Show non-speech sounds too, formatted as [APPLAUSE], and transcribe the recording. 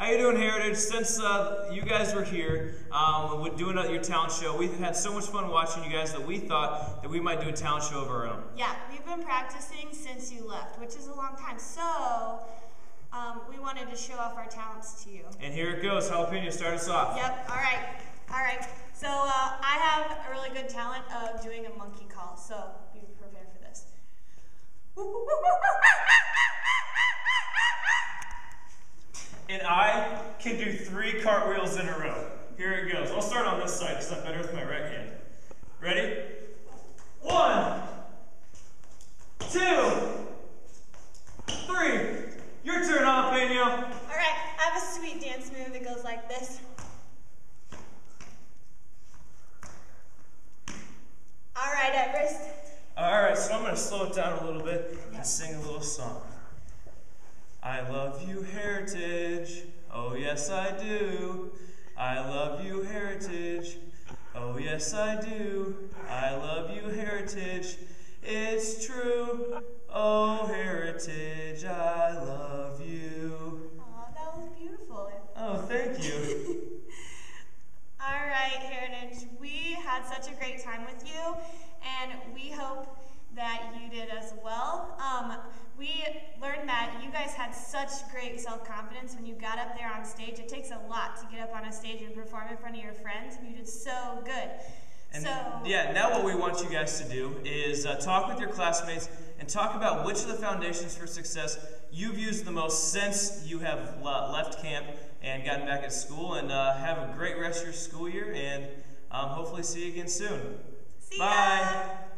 How you doing, Heritage? Since uh, you guys were here um, with doing your talent show, we've had so much fun watching you guys that we thought that we might do a talent show of our own. Yeah, we've been practicing since you left, which is a long time. So um, we wanted to show off our talents to you. And here it goes. Jalapeno, start us off. Yep. All right. All right. So uh, I have a really good talent of doing a monkey call. So be prepared for this. And I can do three cartwheels in a row. Here it goes. I'll start on this side because I'm better with my right hand. Ready? One, two, three. Your turn, Jalapeno. All right. I have a sweet dance move that goes like this. All right, Everest. All right, so I'm going to slow it down a little bit and sing a little song. I love you, Heritage. Oh, yes, I do. I love you, Heritage. Oh, yes, I do. I love you, Heritage. It's true. Oh, Heritage, I love you. Aw, that was beautiful. Oh, thank you. [LAUGHS] All right, Heritage, we had such a great time with you, and we hope that you did as well. That you guys had such great self-confidence when you got up there on stage. It takes a lot to get up on a stage and perform in front of your friends, and you did so good. And so, yeah, now what we want you guys to do is uh, talk with your classmates and talk about which of the foundations for success you've used the most since you have left camp and gotten back at school. And uh, have a great rest of your school year, and um, hopefully see you again soon. see Bye. ya.